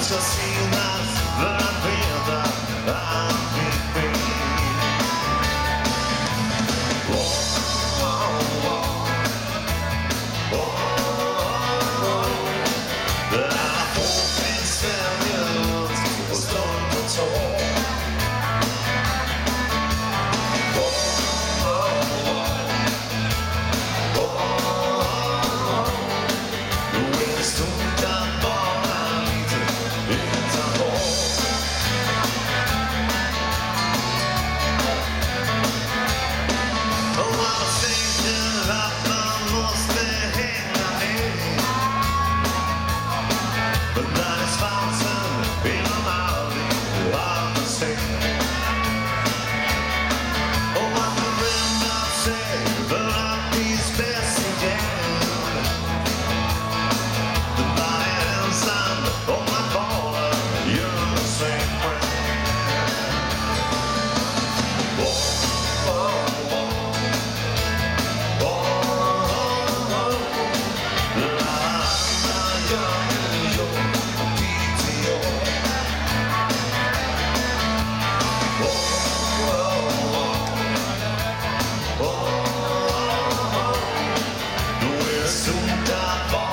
Just assim, mas the ball.